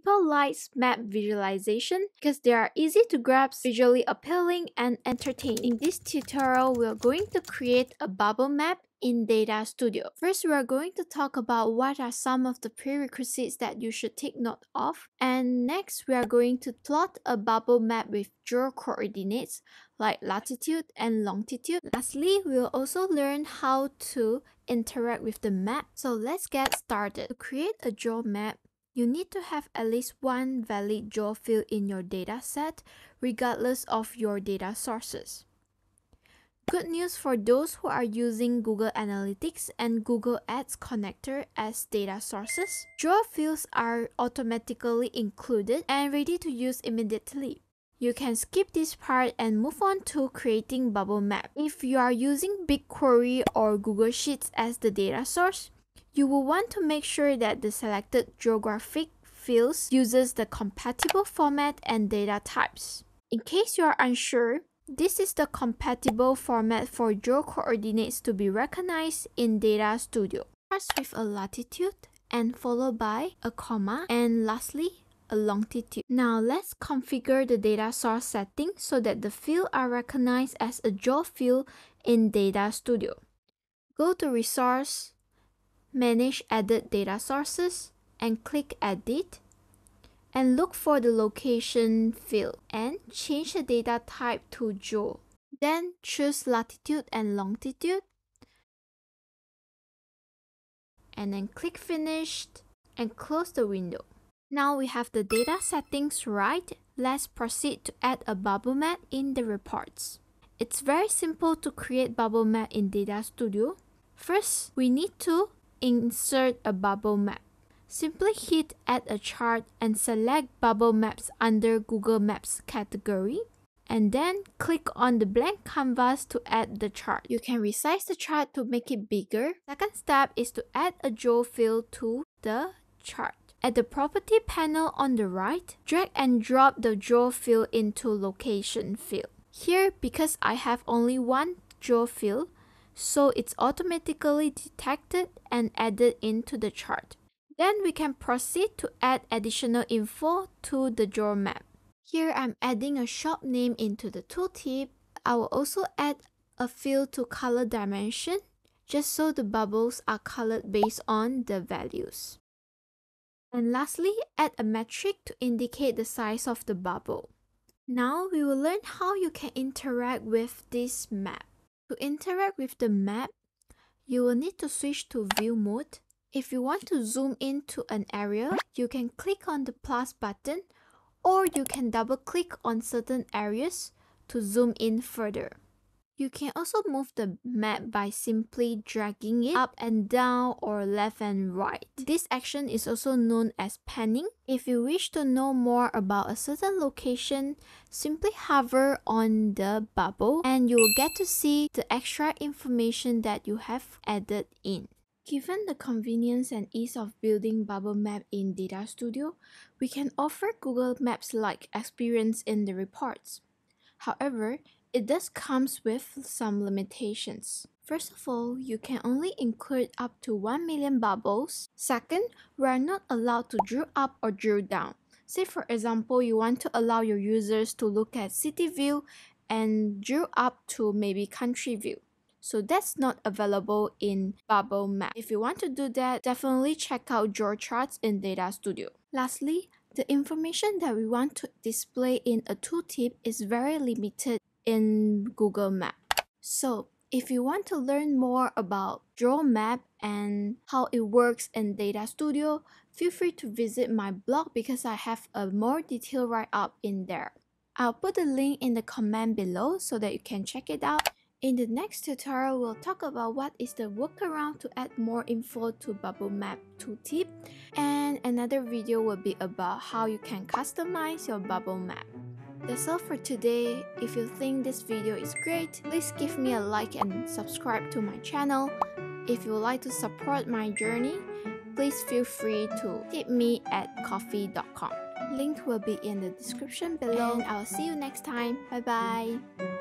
People like map visualization because they are easy to grasp, visually appealing, and entertaining. In this tutorial, we are going to create a bubble map in Data Studio. First, we are going to talk about what are some of the prerequisites that you should take note of. And next, we are going to plot a bubble map with geo coordinates like latitude and longitude. Lastly, we will also learn how to interact with the map. So let's get started. To create a geo map, you need to have at least one valid geo field in your dataset, regardless of your data sources. Good news for those who are using Google Analytics and Google Ads connector as data sources. Geo fields are automatically included and ready to use immediately. You can skip this part and move on to creating bubble map. If you are using BigQuery or Google Sheets as the data source, you will want to make sure that the selected geographic fields uses the compatible format and data types. In case you are unsure, this is the compatible format for geo coordinates to be recognized in Data Studio. Starts with a latitude and followed by a comma and lastly a longitude. Now let's configure the data source setting so that the field are recognized as a geo field in Data Studio. Go to Resource, Manage Edit Data Sources, and click Edit. And look for the location field and change the data type to geo. Then choose latitude and longitude. And then click Finished and close the window. Now we have the data settings right, let's proceed to add a bubble map in the reports. It's very simple to create bubble map in Data Studio. First, we need to insert a bubble map. Simply hit add a chart and select bubble maps under Google Maps category and then click on the blank canvas to add the chart. You can resize the chart to make it bigger. Second step is to add a geo field to the chart. At the property panel on the right, drag and drop the geo field into location field. Here, because I have only one geo field, so it's automatically detected and added into the chart. Then we can proceed to add additional info to the geo map. Here I'm adding a shop name into the tooltip. I will also add a field to color dimension just so the bubbles are colored based on the values. And lastly, add a metric to indicate the size of the bubble. Now we will learn how you can interact with this map. To interact with the map, you will need to switch to view mode. If you want to zoom into an area, you can click on the plus button or you can double click on certain areas to zoom in further. You can also move the map by simply dragging it up and down or left and right. This action is also known as panning. If you wish to know more about a certain location, simply hover on the bubble and you will get to see the extra information that you have added in. Given the convenience and ease of building bubble map in Data Studio, we can offer Google Maps-like experience in the reports. However, it does comes with some limitations. First of all, you can only include up to 1 million bubbles. Second, we are not allowed to drill up or drill down. Say for example, you want to allow your users to look at city view and drill up to maybe country view. So that's not available in Bubble Map. If you want to do that, definitely check out GeoCharts in Data Studio. Lastly, the information that we want to display in a tooltip is very limited in Google Map. So if you want to learn more about Geo Map and how it works in Data Studio, feel free to visit my blog because I have a more detailed write-up in there. I'll put the link in the comment below so that you can check it out. In the next tutorial, we'll talk about what is the workaround to add more info to Bubble Map tooltip and another video will be about how you can customize your Bubble Map. That's all for today. If you think this video is great, please give me a like and subscribe to my channel. If you would like to support my journey, please feel free to tip me at ko-fi.com. Link will be in the description below and I'll see you next time. Bye bye.